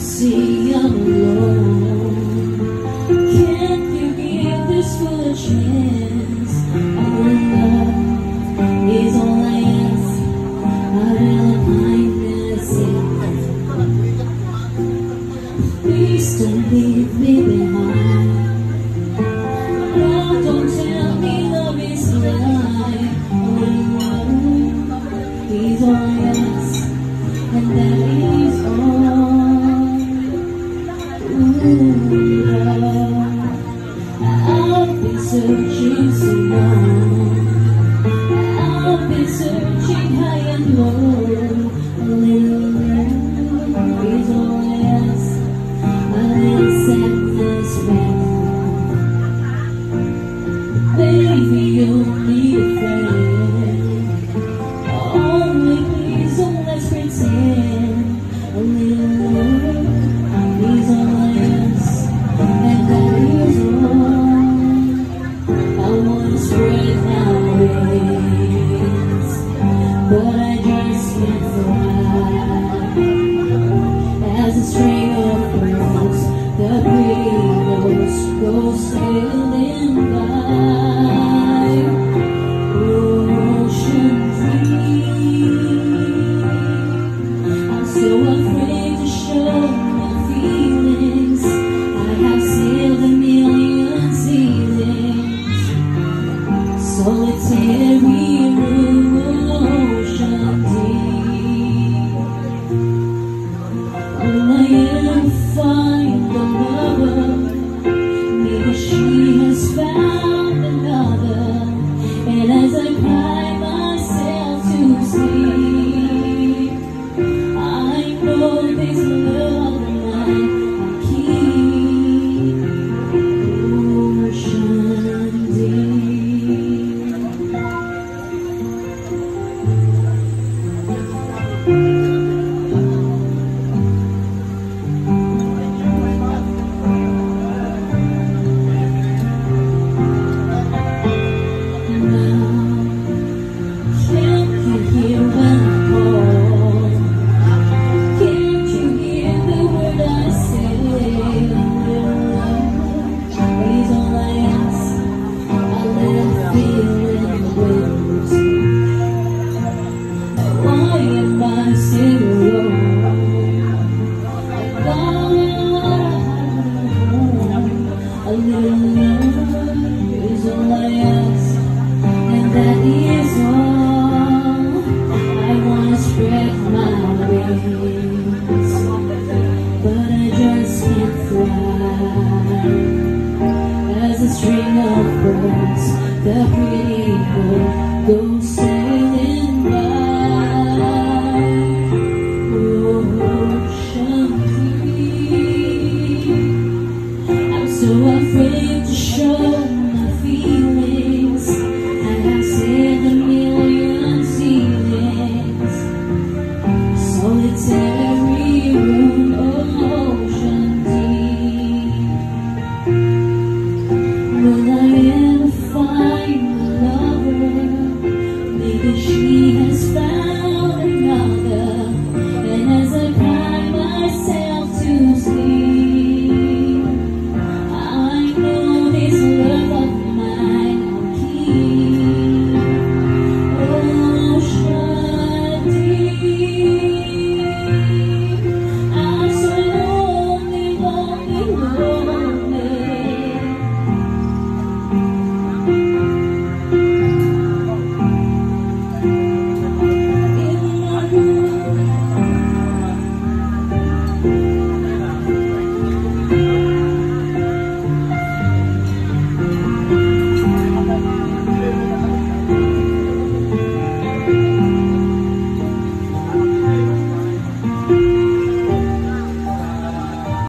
see I'm alone. I've been searching high and low. See. is. the pretty gold. 一